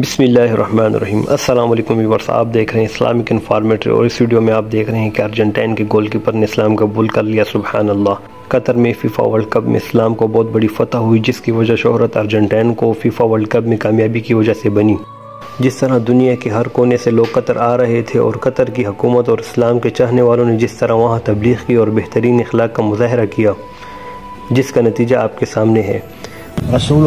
बिसमीम अल्लाम आप देख रहे हैं इस्लामिक इन्फॉर्मेटिव और इस वीडियो में आप देख रहे हैं कि अर्जेंटाइन के गोलकीपर ने इस्लाम कबूल कर लिया सुबहान अल्लाह कतर में फ़ीफ़ा वर्ल्ड कप में इस्लाम को बहुत बड़ी फतह हुई, जिसकी वजह शहरत अर्जेंटाइन को फ़ीफ़ा वर्ल्ड कप में कामयाबी की वजह से बनी। जिस तरह दुनिया के हर कोने से लोग कतर आ रहे थे और कतर की हुकूमत और इस्लाम के चाहने वालों ने जिस तरह वहाँ तबलीग की और बेहतरीन अखलाक का मुजाहरा किया, जिसका नतीजा आपके सामने है। रसूल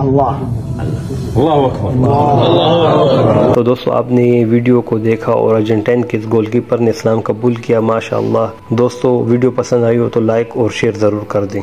अल्लाह। अल्लाह तो दोस्तों आपने ये वीडियो को देखा और अर्जेंटाइन के गोलकीपर ने इस्लाम कबूल किया माशा दोस्तों वीडियो पसंद आई हो तो लाइक और शेयर ज़रूर कर दें।